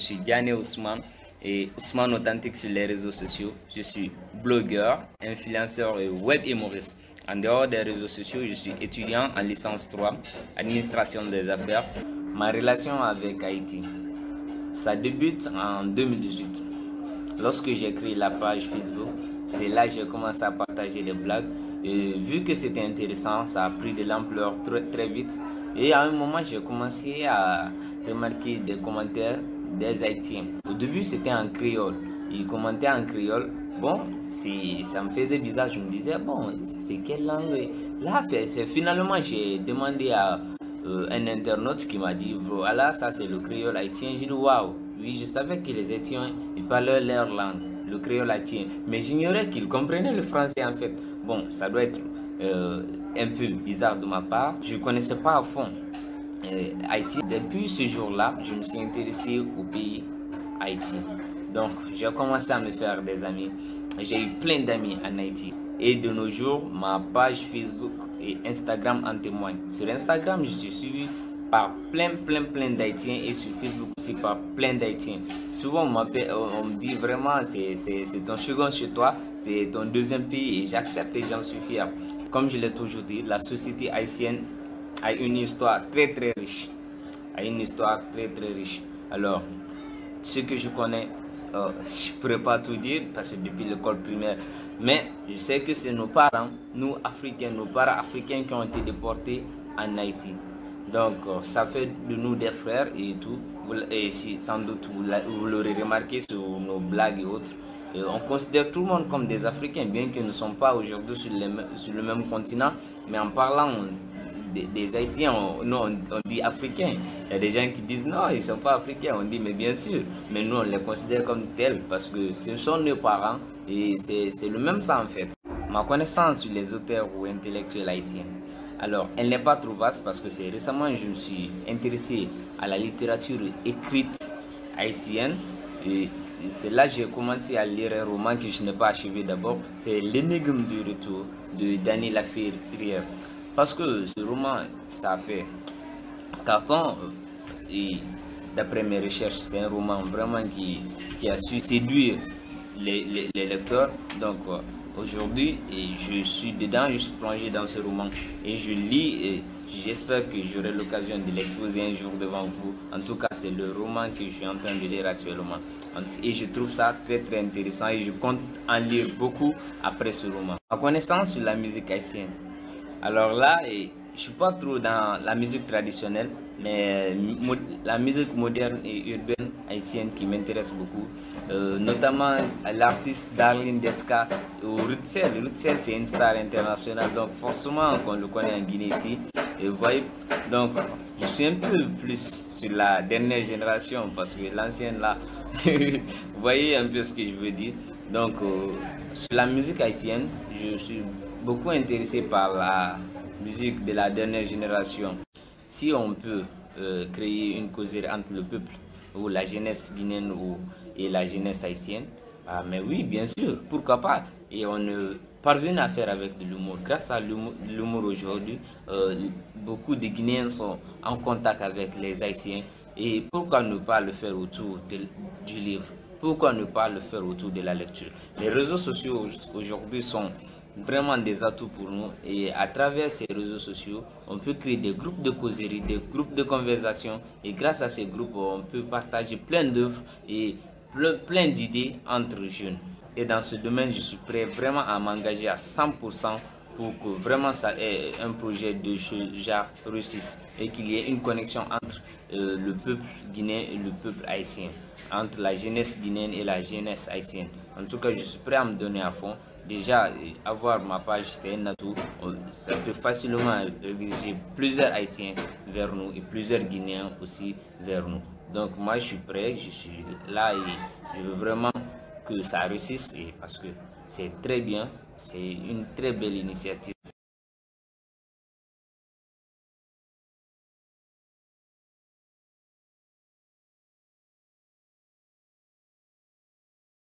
Je suis Diane Ousmane et Ousmane Authentique sur les réseaux sociaux. Je suis blogueur, influenceur et web humoriste. En dehors des réseaux sociaux, je suis étudiant en licence 3, administration des affaires. Ma relation avec Haïti, ça débute en 2018. Lorsque j'ai créé la page Facebook, c'est là que j'ai commencé à partager des blagues. Et vu que c'était intéressant, ça a pris de l'ampleur très, très vite. Et à un moment, j'ai commencé à remarquer des commentaires des Haïtiens. Au début, c'était en créole. Ils commentaient en créole. Bon, ça me faisait bizarre. Je me disais, bon, c'est quelle langue? Là, finalement, j'ai demandé à euh, un internaute qui m'a dit, voilà, ça c'est le créole haïtien. J'ai dit, waouh, oui, je savais que les Haïtiens, ils parlaient leur langue, le créole haïtien. Mais j'ignorais qu'ils comprenaient le français en fait. Bon, ça doit être euh, un peu bizarre de ma part. Je ne connaissais pas à fond euh, Haïti. Depuis ce jour-là, je me suis intéressé au pays Haïti. Donc, j'ai commencé à me faire des amis. J'ai eu plein d'amis en Haïti. Et de nos jours, ma page Facebook et Instagram en témoignent. Sur Instagram, je suis suivi par plein, plein, plein d'Haïtiens et sur Facebook aussi par plein d'Haïtiens. Souvent, on, on me dit vraiment, c'est ton second chez toi, c'est ton deuxième pays et j'accepte et j'en suis fier. Comme je l'ai toujours dit, la société haïtienne a une histoire très très riche. A une histoire très très riche. Alors, ce que je connais, euh, je ne pourrais pas tout dire parce que depuis l'école primaire, mais je sais que c'est nos parents, nous Africains, nos parents africains qui ont été déportés en Haïti. Donc, euh, ça fait de nous des frères et tout. Et si, sans doute, vous l'aurez remarqué sur nos blagues et autres. On considère tout le monde comme des Africains, bien que nous ne sommes pas aujourd'hui sur, le même continent. Mais en parlant des, Haïtiens, on, on, dit Africains. Il y a des gens qui disent non, ils ne sont pas Africains. On dit, mais bien sûr. Mais nous, on les considère comme tels parce que ce sont nos parents et c'est le même sang en fait. Ma connaissance sur les auteurs ou intellectuels haïtiens alors, elle n'est pas trop vaste parce que récemment je me suis intéressé à la littérature écrite haïtienne. Et c'est là que j'ai commencé à lire un roman que je n'ai pas achevé d'abord. C'est L'énigme du retour de Daniel Laferrière. Parce que ce roman, ça fait carton. Et d'après mes recherches, c'est un roman vraiment qui, qui a su séduire les, les, lecteurs. Donc, aujourd'hui et je suis dedans, je suis plongé dans ce roman et je lis et j'espère que j'aurai l'occasion de l'exposer un jour devant vous. En tout cas, c'est le roman que je suis en train de lire actuellement et je trouve ça très très intéressant et je compte en lire beaucoup après ce roman. Ma connaissance sur la musique haïtienne. Alors là, je suis pas trop dans la musique traditionnelle, mais la musique moderne et urbaine haïtienne qui m'intéresse beaucoup, euh, notamment l'artiste Darlene Desca ou Rutzel. Rutzel, c'est une star internationale, donc forcément qu'on le connaît en Guinée ici. Et vous voyez, donc je suis un peu plus sur la dernière génération parce que l'ancienne là, vous voyez un peu ce que je veux dire. Donc euh, sur la musique haïtienne, je suis beaucoup intéressé par la musique de la dernière génération. Si on peut euh, créer une causerie entre le peuple ou la jeunesse guinéenne ou, et la jeunesse haïtienne, ah, mais oui, bien sûr, pourquoi pas. Et on parvient à faire avec de l'humour. Grâce à l'humour aujourd'hui, euh, beaucoup de Guinéens sont en contact avec les Haïtiens. Et pourquoi ne pas le faire autour du livre? Pourquoi ne pas le faire autour de la lecture? Les réseaux sociaux aujourd'hui sont vraiment des atouts pour nous. Et à travers ces réseaux sociaux on peut créer des groupes de causerie des groupes de conversation. Et grâce à ces groupes on peut partager plein d'œuvres et plein d'idées entre jeunes. Et dans ce domaine je suis prêt vraiment à m'engager à 100% pour que vraiment ça ait un projet de ce genre réussisse et qu'il y ait une connexion entre euh, le peuple guinéen et le peuple haïtien, entre la jeunesse guinéenne et la jeunesse haïtienne. En tout cas, je suis prêt à me donner à fond déjà avoir ma page c'est un atout. Ça peut facilement diriger plusieurs haïtiens vers nous et plusieurs guinéens aussi vers nous. Donc moi je suis prêt je suis là et je veux vraiment que ça réussisse parce que c'est très bien c'est une très belle initiative